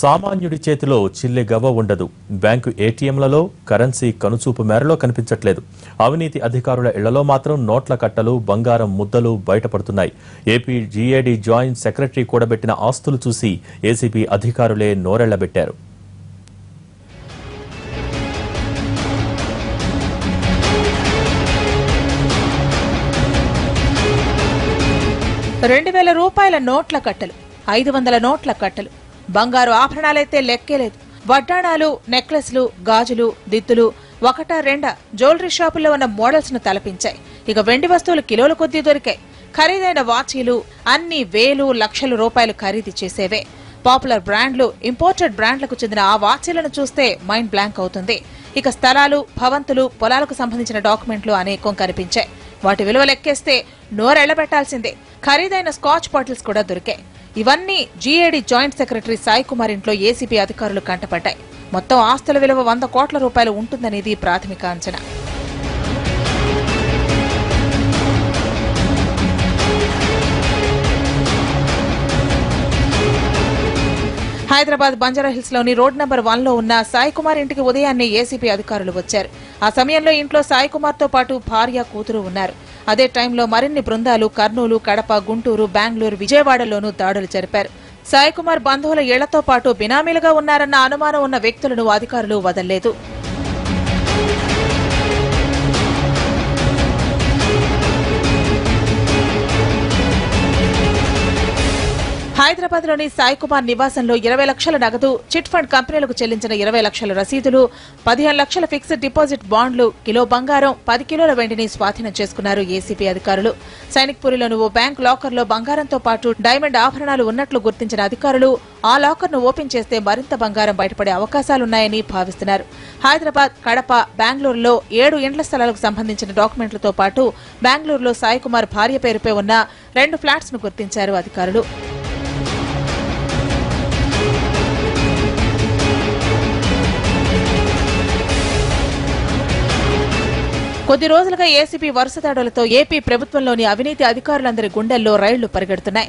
సామాన్యుడి చేతిలో చిల్లె గవ్వ ఉండదు. బ్యాంకు ఏటీఎంలలో కరెన్సీ కనుచూపు మేరలో కనిపించట్లేదు. అవినీతి అధికారుల ఇళ్ళలో మాత్రం నోట్ల కట్టలు బంగారం ముద్దలు బయటపడుతున్నాయి. ఏపీ జీఏడీ జాయింట్ సెక్రటరీ కూడబెట్టిన ఆస్తులు చూసి ఏసీబీ అధికారులే నోరెళ్ళబెట్టారు. రెండు వేల రూపాయల నోట్ల కట్టలు ఐదు వందల నోట్ల కట్టలు బంగారు ఆభరణాలైతే లెక్కేలేదు వడ్డాణాలు నెక్లెస్లు గాజులు దిద్దులు ఒకట రెండ జ్యువెలరీ షాపుల్లో ఉన్న మోడల్స్ను తలపించాయి. ఇక వెండి వస్తువులు కిలోల కొద్దీ దొరికాయి. ఖరీదైన వాచీలు అన్ని వేలు లక్షల రూపాయలు ఖరీదు చేసేవే. పాపులర్ బ్రాండ్లు ఇంపోర్టెడ్ బ్రాండ్లకు చెందిన ఆ వాచీలను చూస్తే మైండ్ బ్లాంక్ అవుతుంది. ఇక స్థలాలు భవంతులు పొలాలకు సంబంధించిన డాక్యుమెంట్లు అనేకం కనిపించాయి. వాటి విలువ లెక్కేస్తే నోరెళ్ళబెట్టాల్సిందే ఖరీదైన స్కాచ్ బాటిల్స్ కూడా దొరికాయి. ఇవన్నీ GAD joint secretary Sai Kumar ఇంట్లో ఏసీబీ అధికారులు కంటపడ్డాయి. మొత్తం ఆస్తుల విలువ వంద కోట్ల రూపాయలు ఉంటుందనేది ప్రాథమిక అంచనా. హైదరాబాద్ బంజారాహిల్స్లోని రోడ్ నంబర్ వన్లో ఉన్న సాయి కుమార్ ఇంటికి ఉదయాన్నే ఏసీపీ అధికారులు వచ్చారు. ఆ సమయంలో ఇంట్లో సాయి కుమార్తో పాటు భార్య కూతురు ఉన్నారు. అదే టైంలో మరిన్ని బృందాలు కర్నూలు కడప గుంటూరు బెంగళూరు విజయవాడలోనూ దాడులు జరిపారు. సాయి కుమార్ బంధువుల ఇళ్ళతో పాటు బినామీలుగా ఉన్నారన్న అనుమానం ఉన్న వ్యక్తులను అధికారులు వదల్లేదు. హైదరాబాద్లోని సాయి కుమార్ నివాసంలో ఇరవై లక్షల నగదు చిట్ ఫండ్ కంపెనీలకు చెల్లించిన ఇరవై లక్షల రసీదులు పదిహేను లక్షల ఫిక్స్డ్ డిపాజిట్ బాండ్లు కిలో బంగారం పది కిలోల వెండిని స్వాధీనం చేసుకున్నారు ఏసీపీ అధికారులు. సైనిక్పురిలోని ఓ బ్యాంక్ లాకర్లో బంగారంతో పాటు డైమండ్ ఆభరణాలు ఉన్నట్లు గుర్తించిన అధికారులు ఆ లాకర్ను ఓపెన్ చేస్తే మరింత బంగారం బయటపడే అవకాశాలున్నాయని భావిస్తున్నారు. హైదరాబాద్ కడప బెంగళూరులో ఏడు ఇండ్ల స్థలాలకు సంబంధించిన డాక్యుమెంట్లతో పాటు బెంగళూరులో సాయికుమార్ భార్య పేరుపై ఉన్న రెండు ఫ్లాట్స్ను గుర్తించారు అధికారులు. కొద్ది రోజులుగా ఏసీపీ వరుస దాడులతో ఏపీ ప్రభుత్వంలోని అవినీతి అధికారులందరి గుండెల్లో రైళ్ళు పరిగెడుతున్నాయి.